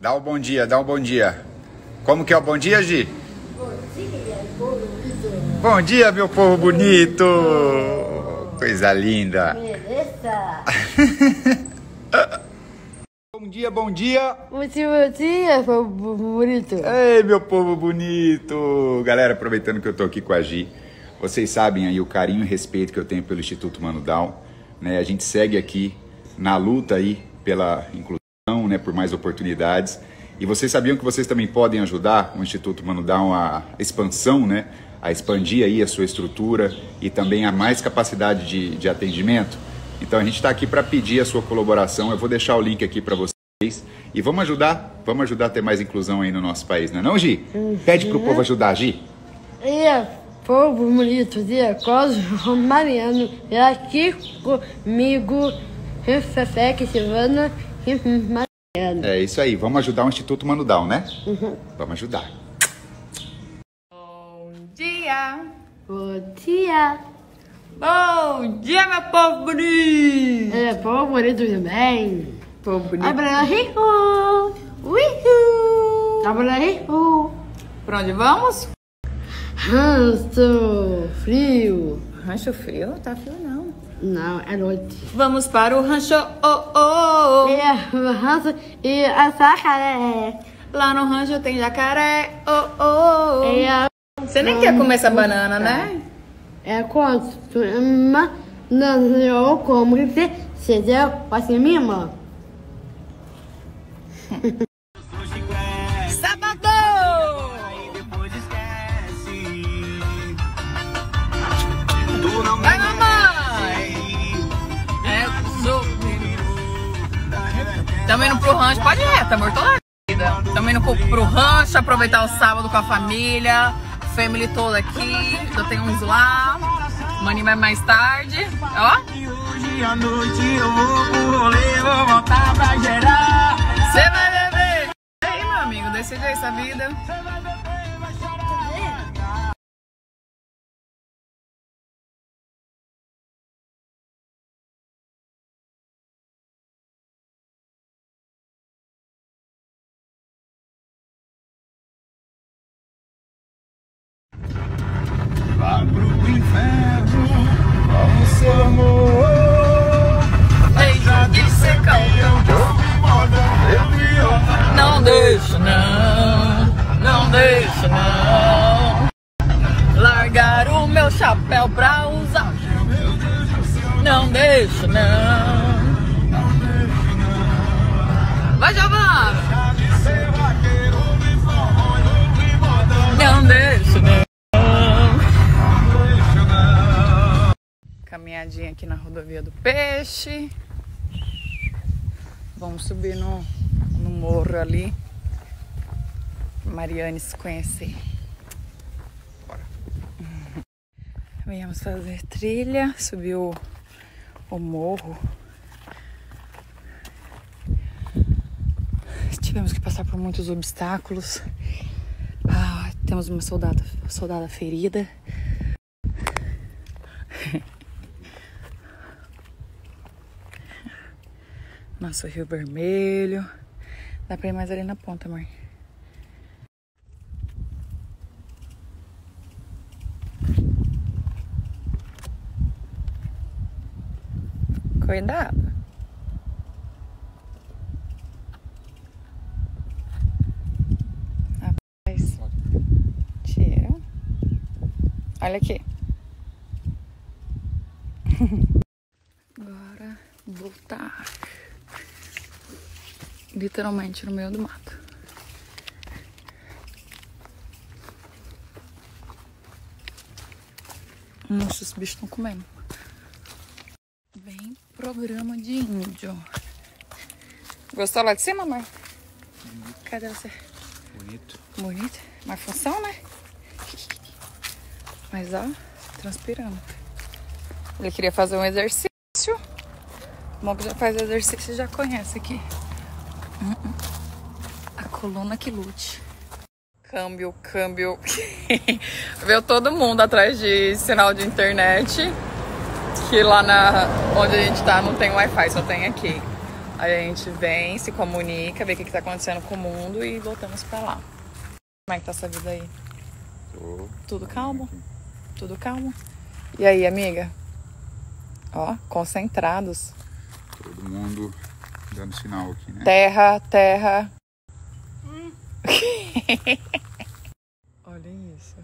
Dá um bom dia, dá um bom dia. Como que é o bom dia, Gi? Bom dia, bonito. Bom dia, meu povo bonito! Coisa linda! Beleza? Bom dia, bom dia! Bom dia, bom dia, povo bonito. Ei, meu povo bonito! Galera, aproveitando que eu tô aqui com a Gi, vocês sabem aí o carinho e respeito que eu tenho pelo Instituto Mano Down, né? A gente segue aqui na luta aí pela inclusão, né, por mais oportunidades. E vocês sabiam que vocês também podem ajudar o Instituto Mano Down a expansão, né, a expandir aí a sua estrutura e também a mais capacidade de, de atendimento? Então a gente está aqui para pedir a sua colaboração. Eu vou deixar o link aqui para vocês e vamos ajudar, vamos ajudar a ter mais inclusão aí no nosso país, não é não, Gi? Pede pro povo ajudar, Gi. E povo bonito, dia Cosmo Mariano, e aqui comigo, Fefé, Silvana Mariano. É isso aí, vamos ajudar o Instituto Mano Down, né? Vamos ajudar. Bom dia! Bom dia. Bom dia, meu povo bonito! É, povo bonito também. Povo bonito. Abraço. Uhul. Abraço. Pra onde vamos? Ranço. Frio. Rancho frio? Tá frio não. Não, é noite. Vamos para o rancho oh, oh. E a ranço e a sacaré. Lá no rancho tem jacaré oh, oh. A Você nem quer comer essa banana, né? é quanto? Mas não eu como que você seja assim minha irmã. Tamo indo pro rancho, pode ir reto, amor, toda a vida. Tamo indo pro, rancho, aproveitar o sábado com a família, family toda aqui, eu tenho uns lá, Mani vai mais tarde, ó. Hoje à noite eu vou pro rolê, vou voltar pra gerar. Você vai beber! E aí, meu amigo, decide essa vida. Inferno, com o seu amor. Deixa de ser campeão. Moda, eu me. Não deixa, não, não deixa, não. Largar o meu chapéu pra usar. Não deixa, não. Aqui na rodovia do Peixe. Vamos subir no, no morro ali. Mariane se conhecer. Bora. Viemos fazer trilha, subiu o morro. Tivemos que passar por muitos obstáculos. Ah, temos uma soldada, soldada ferida. Nosso Rio Vermelho. Dá pra ir mais ali na ponta, amor. Cuidado. Rapaz. Tira. Olha aqui. Agora voltar. Literalmente no meio do mato. Nossa, os bichos estão comendo. Bem programa de índio. Gostou lá de cima, amor? Cadê você? Bonito. Bonito. Mas função, né? Mas ó, transpirando. Ele queria fazer um exercício. Bom que já faz exercício já conhece aqui. A coluna que lute. Câmbio, câmbio. Veio todo mundo atrás de sinal de internet. Que lá na onde a gente tá não tem Wi-Fi, só tem aqui. Aí a gente vem, se comunica, vê o que, que tá acontecendo com o mundo e voltamos pra lá. Como é que tá essa vida aí? Tô. Tudo calmo? Tudo calmo? E aí, amiga? Ó, concentrados. Todo mundo dando sinal aqui, né? Terra, terra. Olha isso.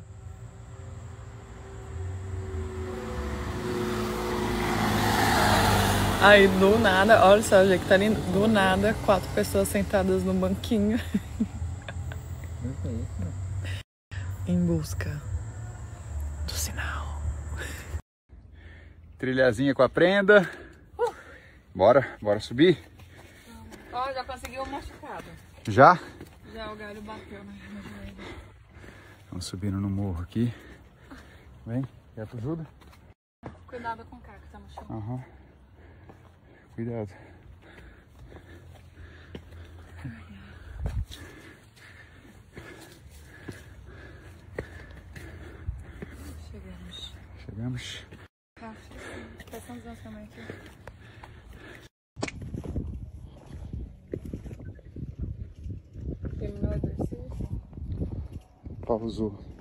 Aí do nada, olha só o jeito que tá lindo. Do nada, quatro pessoas sentadas no banquinho. em busca do sinal. Trilhazinha com a prenda. Bora, bora subir? Ó, já conseguiu um machucado. Já? Já o galho bateu na joelho. Vamos subindo no morro aqui. Vem, quer tu ajuda? Cuidado com o que tá chão. Aham. Cuidado. Chegamos. Chegamos. Tá, passamos nós também aqui. Terminou o exercício? Pausou.